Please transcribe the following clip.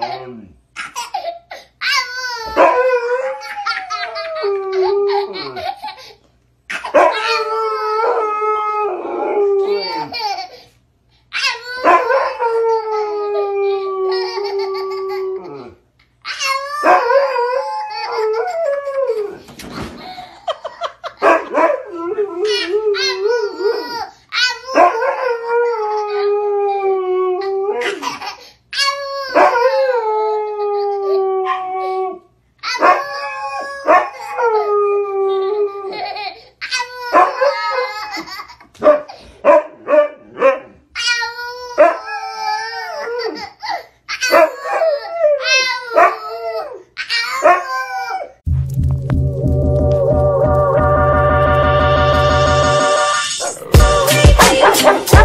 Sorry. Ha ha ha!